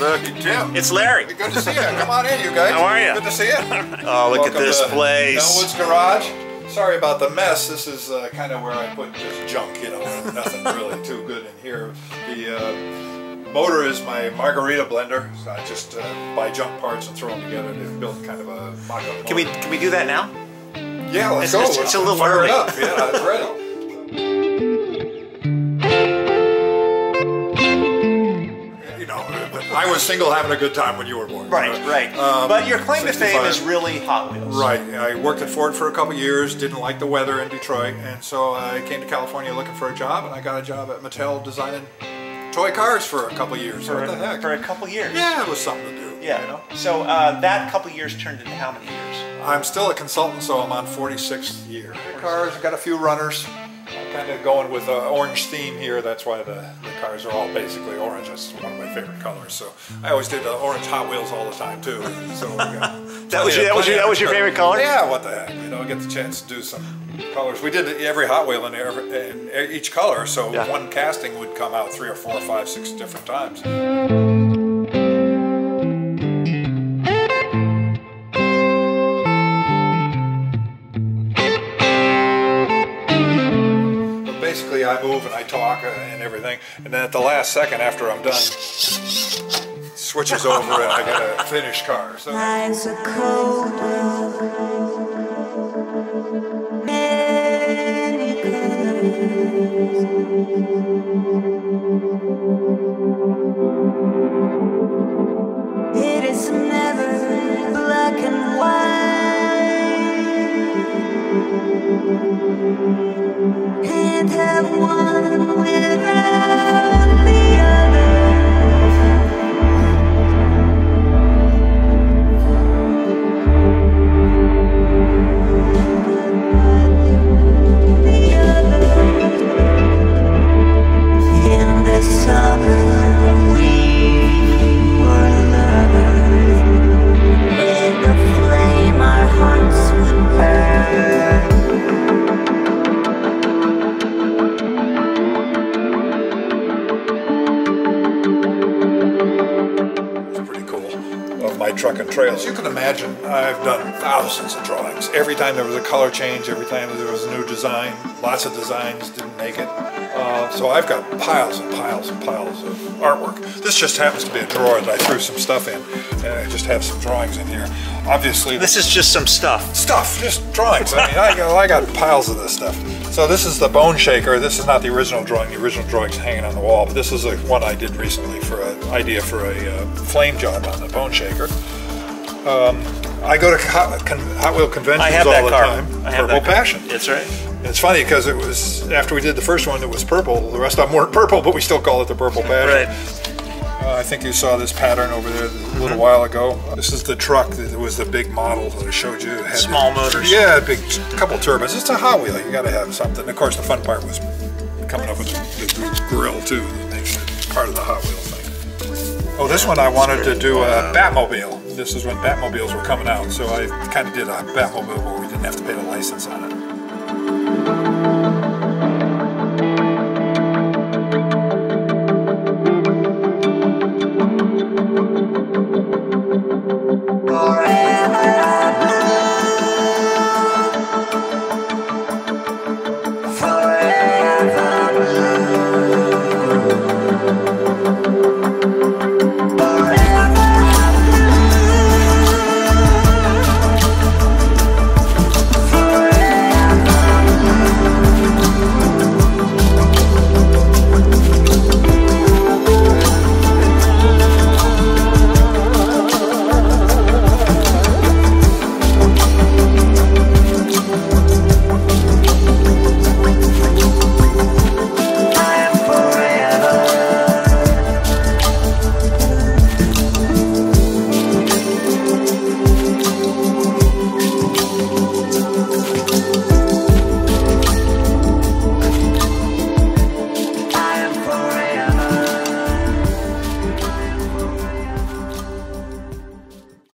uh, Tim. It's Larry. Good to see you. Come on in, you guys. How are you? Good to see you. Oh, look Welcome at this place. Elwood's Garage. Sorry about the mess. This is uh, kind of where I put just junk, you know, nothing really too good in here. The uh, motor is my margarita blender. So I just uh, buy junk parts and throw them together to build kind of a mock-up Can we can we do that now? Yeah, let's it's- go. it's- it's a little it early. up. Yeah, it's ready. I was single having a good time when you were born. Right, right. Um, but your claim to fame is really Hot Wheels. Right. I worked at Ford for a couple years, didn't like the weather in Detroit, and so I came to California looking for a job, and I got a job at Mattel designing toy cars for a couple years. For, what the heck? for a couple years. yeah, it was something to do. Yeah. You know? So uh, that couple years turned into how many years? I'm still a consultant, so I'm on 46th year. Cars, got a few runners. Kind of going with an orange theme here. That's why the, the cars are all basically orange. That's one of my favorite colors. So I always did the orange Hot Wheels all the time too. So got That was your- that was your- that was your favorite color? Yeah, what the heck? You know, get the chance to do some colors. We did every Hot Wheel in, every, in each color, so Yeah. one casting would come out three or four, five, six different times. Basically, I move and I talk uh, and everything, and then at the last second after I'm done, switches over and I get a finished car. So. It is never black and white. My truck and trails. You can imagine I've done thousands of drawings. Every time there was a color change, every time there was a new design, lots of designs didn't make it. Uh, so I've got piles and piles and piles of artwork. This just happens to be a drawer that I threw some stuff in, and I just have some drawings in here. Obviously, This is just some stuff. stuff, just drawings. I mean, I got, I got piles of this stuff. So this is the bone shaker. This is not the original drawing. The original drawing's hanging on the wall, but this is a, one I did recently for an idea for a uh, flame job on the bone shaker. Um, I go to Hot, con, Hot Wheel conventions I have all that the car. time. I have Purple that car. Passion. That's right. And It's funny because it was after we did the first one, it was purple. The rest of them weren't purple, but we still call it the Purple Passion. Right. Uh, I think you saw this pattern over there a little while ago. This is the truck that was the big model that I showed you. It had Small the- motors. Yeah, big couple turbines. It's a Hot Wheel. You got to have something. Of course, the fun part was coming up with the, the grill too. That makes it part of the Hot Wheel thing. Oh, this one I wanted to do a Batmobile. This is when Batmobiles were coming out, so I kind of did a Batmobile where we didn't have to pay the license on it.